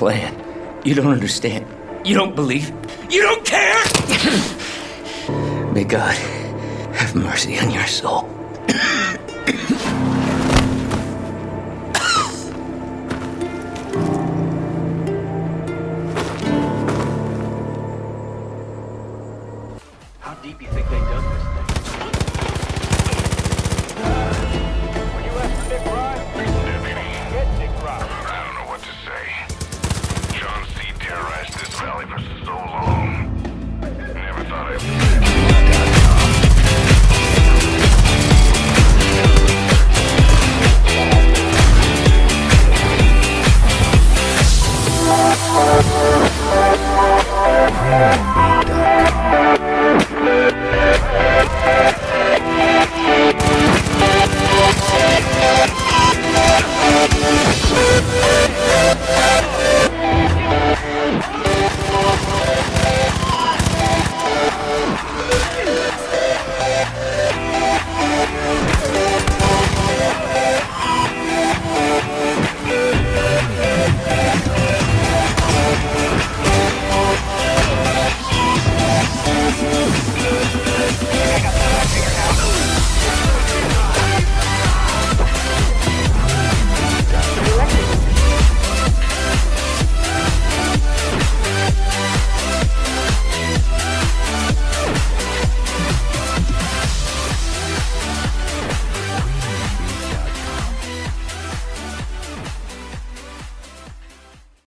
plan. You don't understand. You don't believe. You don't care! May God have mercy on your soul. How deep you think they dug this